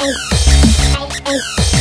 Hey, hey, hey.